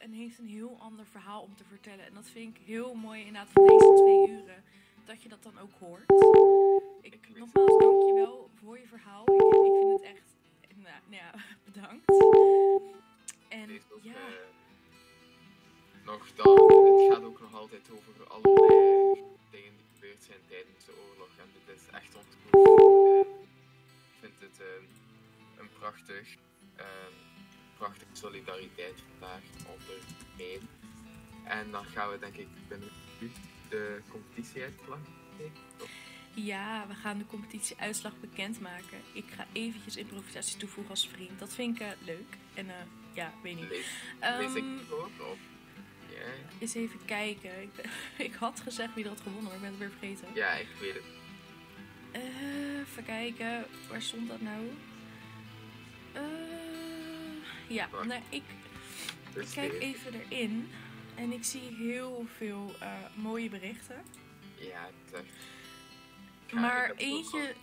en heeft een heel ander verhaal om te vertellen. En dat vind ik heel mooi inderdaad van deze twee uren. Dat je dat dan ook hoort. Ik, nogmaals, dankjewel voor je verhaal. Ik, ik vind het echt, nou, nou ja, bedankt. En is ook, ja, eh, nog dat, het gaat ook nog altijd over allerlei dingen die gebeurd zijn tijdens de oorlog. En dit is echt geloven. Eh, ik vind het eh, een prachtig, eh, prachtige solidariteit vandaag onder één. En dan gaan we denk ik binnen de competitie uitplannen. ja, we gaan de competitieuitslag bekendmaken. Ik ga eventjes improvisatie toevoegen als vriend. Dat vind ik eh, leuk. En eh, ja, weet niet. Lees, lees ik Ehm, het voor? Of jij? Eens even kijken. Ik, had gezegd wie er had gewonnen, maar ik ben het weer vergeten. Ja, ik weet het. Eh, even kijken. Waar stond dat nou? Eh, ja, nou, ik Dus kijk even erin. En ik zie heel veel eh, mooie berichten. Ja, het, eh, ik ik Maar het eentje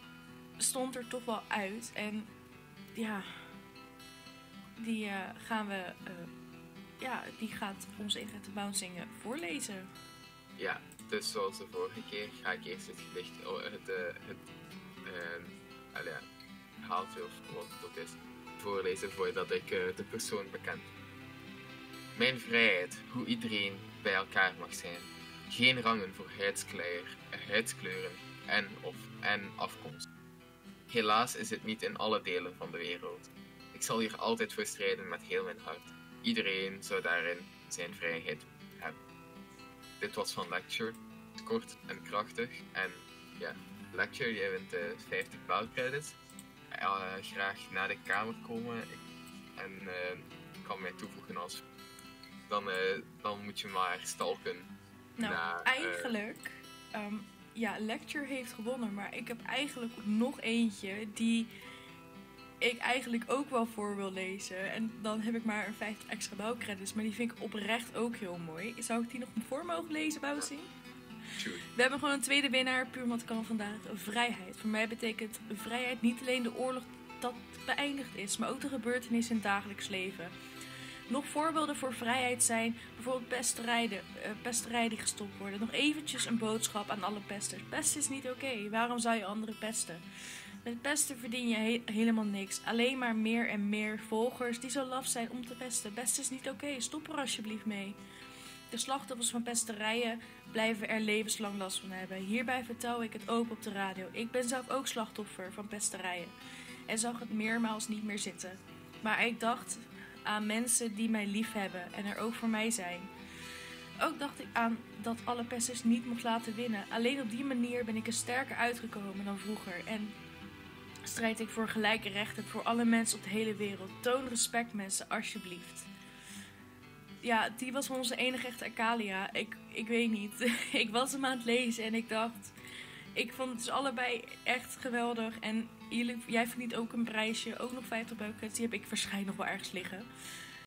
stond er toch wel uit. En ja, die eh, gaan we. ja, die gaat onze Ingrid de Bouncing eh, voorlezen. Ja, dus zoals de vorige keer ga ik eerst het gedicht, oh, het, het verhaaltje of wat het ook is, voorlezen voordat ik eh, de persoon bekend. Mijn vrijheid, hoe iedereen bij elkaar mag zijn. Geen rangen voor huidskleur, huidskleuren en of en afkomst. Helaas is het niet in alle delen van de wereld. Ik zal hier altijd voor strijden met heel mijn hart. Iedereen zou daarin zijn vrijheid hebben. Dit was van Lecture. Kort en krachtig. En ja, Lecture, jij wint eh 50 credits. Uh, graag naar de kamer komen Ik- en eh, kan mij toevoegen als. Dan, eh, dan moet je maar stalken. Nou, naar, eh, eigenlijk, ehm, ja, Lecture heeft gewonnen, maar ik heb eigenlijk nog eentje die ik eigenlijk ook wel voor wil lezen. En dan heb ik maar een 50 extra bouwcredits, maar die vind ik oprecht ook heel mooi. Zou ik die nog voor mogen lezen, Bouwsing? We hebben gewoon een tweede winnaar, puur wat kan vandaag. Vrijheid. Voor mij betekent vrijheid niet alleen de oorlog dat beëindigd is, maar ook de gebeurtenissen in het dagelijks leven. Nog voorbeelden voor vrijheid zijn bijvoorbeeld pesterij, de, eh, die gestopt worden. Nog eventjes een boodschap aan alle pesters. Pesten is niet oké. Waarom zou je anderen pesten? Met pesten verdien je he- helemaal niks. Alleen maar meer en meer volgers die zo laf zijn om te pesten. Pesten is niet oké. Stop er alsjeblieft mee. De slachtoffers van pesterijen blijven er levenslang last van hebben. Hierbij vertel ik het open op de radio. Ik ben zelf ook slachtoffer van pesterijen. En zag het meermaals niet meer zitten. Maar ik dacht aan mensen die mij lief hebben en er ook voor mij zijn. Ook dacht ik aan dat alle pesters niet mocht laten winnen. Alleen op die manier ben ik er sterker uitgekomen dan vroeger. En strijd ik voor gelijke rechten voor alle mensen op de hele wereld. Toon respect mensen, alsjeblieft. Ja, die was onze enige echte Akalia. Ik, ik weet niet. ik was hem aan het lezen en ik dacht... Ik vond het dus allebei echt geweldig. En jullie, jij verdient ook een prijsje. Ook nog 50 buikets. Die heb ik waarschijnlijk nog wel ergens liggen.